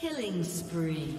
Killing spree.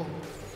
level.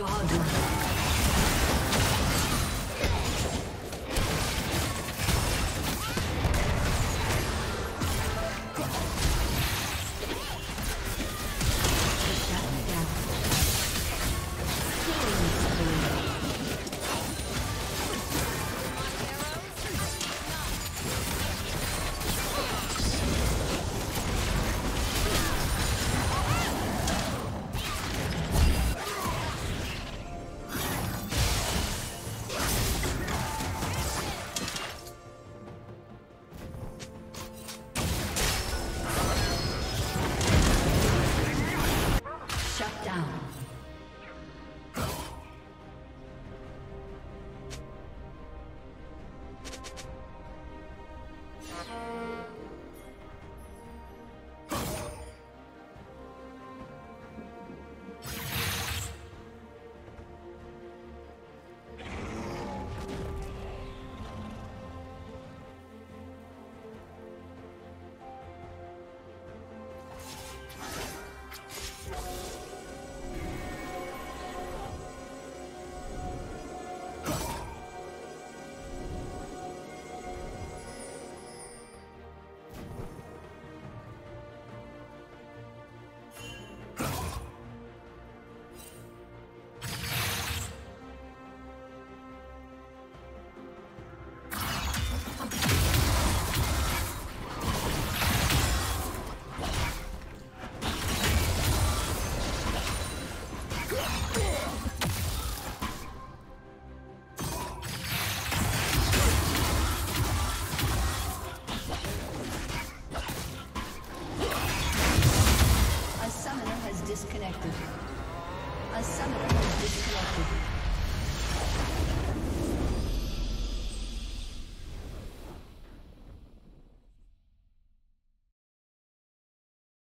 Garden.